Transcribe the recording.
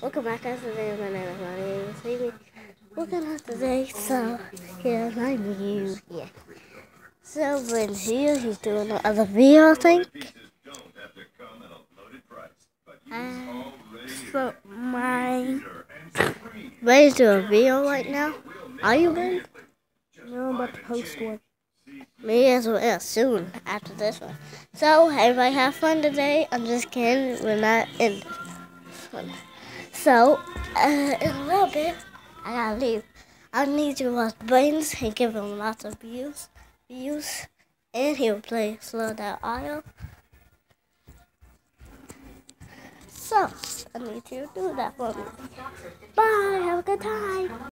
Welcome back guys today. My name is me. Welcome back today. So yeah, I'm you. Yeah. So when here he's doing the other video I think. So my ready to do a video right now. Are you Ben? No, I'm about to post one. Me as well soon after this one. So everybody have fun today. I'm just kidding. We're not in this one. So uh, in a little bit, I gotta leave. I need to watch Brains and give him lots of views, views, and he'll play Slow Down Audio. So I need you to do that for me. Bye.